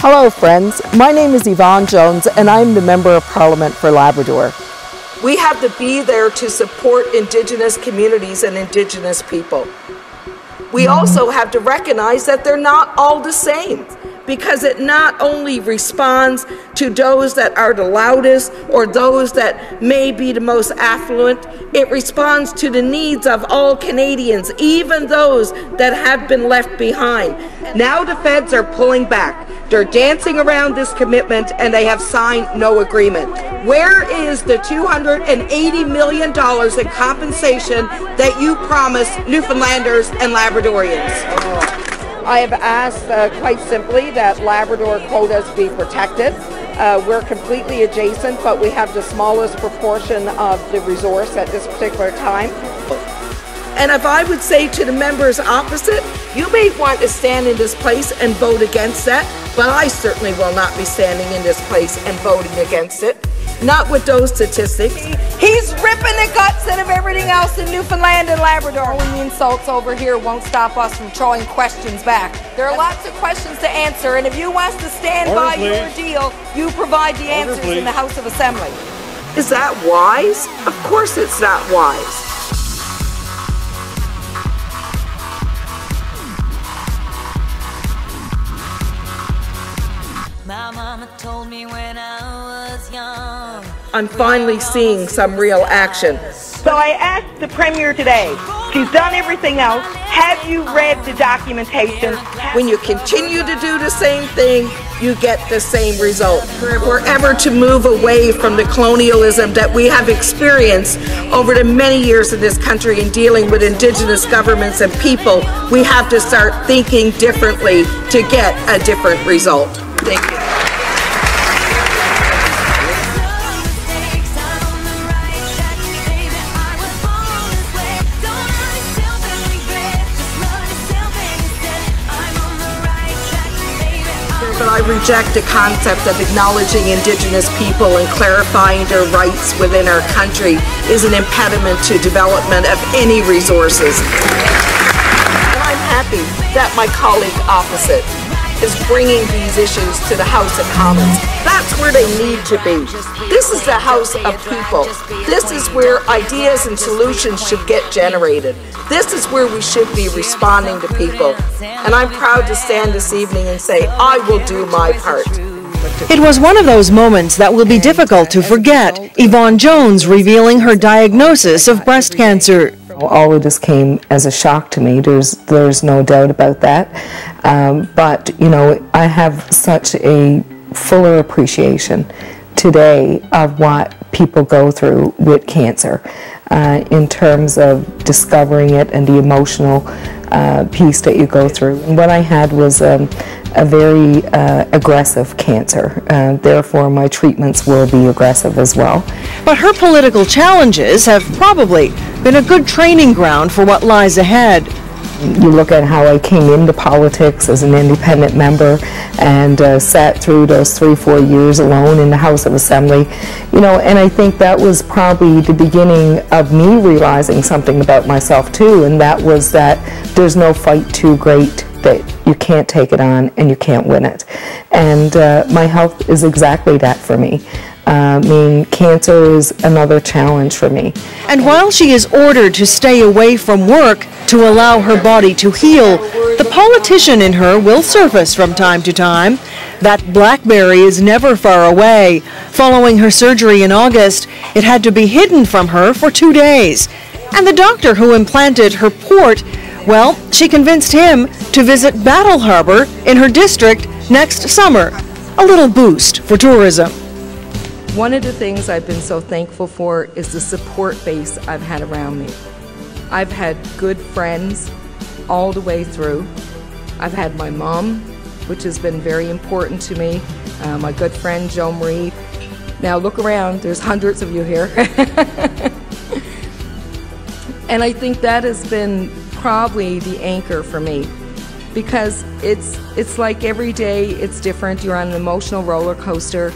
Hello, friends. My name is Yvonne Jones, and I'm the Member of Parliament for Labrador. We have to be there to support Indigenous communities and Indigenous people. We also have to recognize that they're not all the same because it not only responds to those that are the loudest or those that may be the most affluent, it responds to the needs of all Canadians, even those that have been left behind. Now the feds are pulling back. They're dancing around this commitment and they have signed no agreement. Where is the $280 million in compensation that you promised Newfoundlanders and Labradorians? I have asked uh, quite simply that Labrador quotas be protected. Uh, we're completely adjacent, but we have the smallest proportion of the resource at this particular time. And if I would say to the members opposite, you may want to stand in this place and vote against that, but I certainly will not be standing in this place and voting against it. Not with those statistics. He's ripping the guts out of everything else in Newfoundland and Labrador. Throwing the insults over here won't stop us from throwing questions back. There are lots of questions to answer, and if you want us to stand Order, by please. your deal, you provide the Order, answers please. in the House of Assembly. Is that wise? Of course it's not wise. I'm finally seeing some real action. So I asked the Premier today, she's done everything else. Have you read the documentation? When you continue to do the same thing, you get the same result. If we're ever to move away from the colonialism that we have experienced over the many years in this country in dealing with indigenous governments and people, we have to start thinking differently to get a different result. Thank you. Reject the concept of acknowledging Indigenous people and clarifying their rights within our country is an impediment to development of any resources. And I'm happy that my colleague opposite is bringing these issues to the House of Commons. That's where they need to be. This is the House of People. This is where ideas and solutions should get generated. This is where we should be responding to people. And I'm proud to stand this evening and say, I will do my part. It was one of those moments that will be difficult to forget. Yvonne Jones revealing her diagnosis of breast cancer. All of this came as a shock to me. There's there's no doubt about that. Um, but you know, I have such a fuller appreciation today of what people go through with cancer uh, in terms of discovering it and the emotional uh, piece that you go through. And what I had was um, a very uh, aggressive cancer. Uh, therefore, my treatments will be aggressive as well. But her political challenges have probably been a good training ground for what lies ahead. You look at how I came into politics as an independent member and uh, sat through those three, four years alone in the House of Assembly, you know, and I think that was probably the beginning of me realizing something about myself too, and that was that there's no fight too great that you can't take it on and you can't win it. And uh, my health is exactly that for me. Uh, I mean, cancer is another challenge for me. And while she is ordered to stay away from work to allow her body to heal, the politician in her will surface from time to time. That blackberry is never far away. Following her surgery in August, it had to be hidden from her for two days. And the doctor who implanted her port, well, she convinced him to visit Battle Harbour in her district next summer. A little boost for tourism. One of the things I've been so thankful for is the support base I've had around me. I've had good friends all the way through. I've had my mom, which has been very important to me, uh, my good friend Joe Marie. Now look around, there's hundreds of you here. and I think that has been probably the anchor for me because it's it's like every day it's different. You're on an emotional roller coaster.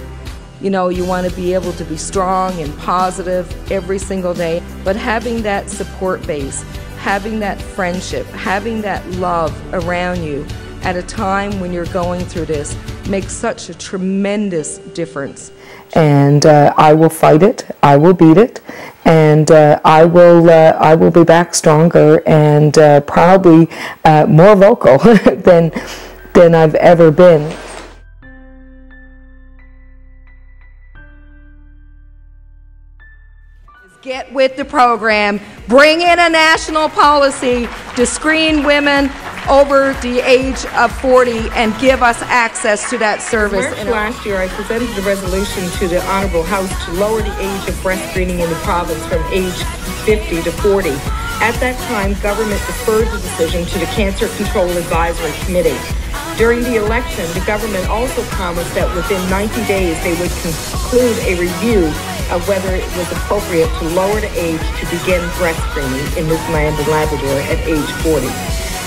You know, you want to be able to be strong and positive every single day, but having that support base, having that friendship, having that love around you at a time when you're going through this makes such a tremendous difference. And uh, I will fight it. I will beat it. And uh, I will uh, I will be back stronger and uh, probably uh, more vocal than than I've ever been. Get with the program, bring in a national policy to screen women over the age of 40 and give us access to that service. March last year, I presented a resolution to the Honorable House to lower the age of breast screening in the province from age 50 to 40. At that time, government deferred the decision to the Cancer Control Advisory Committee. During the election, the government also promised that within 90 days they would conclude a review of whether it was appropriate to lower the age to begin breast screening in Newfoundland and Labrador at age 40.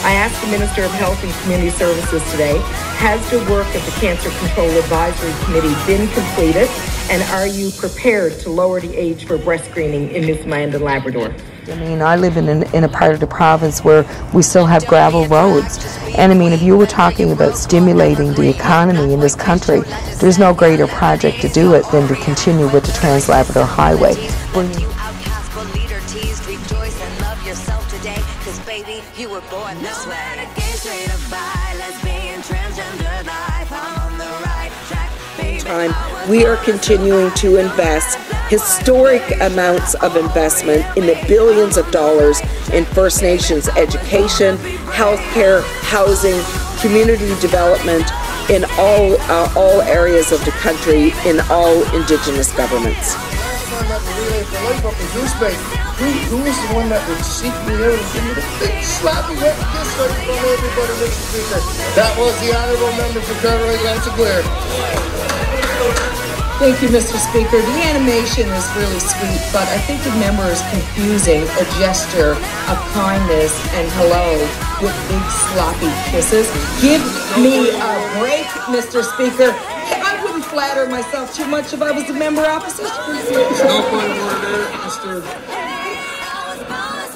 I asked the Minister of Health and Community Services today, has the work of the Cancer Control Advisory Committee been completed, and are you prepared to lower the age for breast screening in Newfoundland and Labrador? I mean, I live in, an, in a part of the province where we still have gravel roads. And I mean, if you were talking about stimulating the economy in this country, there's no greater project to do it than to continue with the Trans Labrador Highway. You outcast, bullied, or teased, rejoice and love yourself today. Cause baby, you were born this way. Time, we are continuing to invest historic amounts of investment in the billions of dollars in First Nations education, healthcare, housing, community development in all uh, all areas of the country in all Indigenous governments. Who, who the one that would seek me out and give me the big slappy wet kiss? That was the honorable member for Cartwright L'Anse au Clair. Thank you, Mr. Speaker. The animation is really sweet, but I think the member is confusing a gesture of kindness and hello with big sloppy kisses. Give me a break, Mr. Speaker. I wouldn't flatter myself too much if I was a member opposite. No of order, Mr.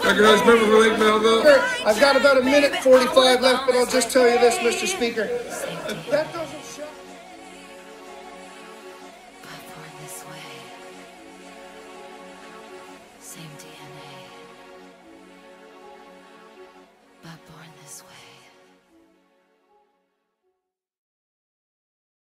Recognized member for Lake Melville. I've got about a minute 45 left, but I'll just tell you this, Mr. Speaker. That doesn't Same DNA.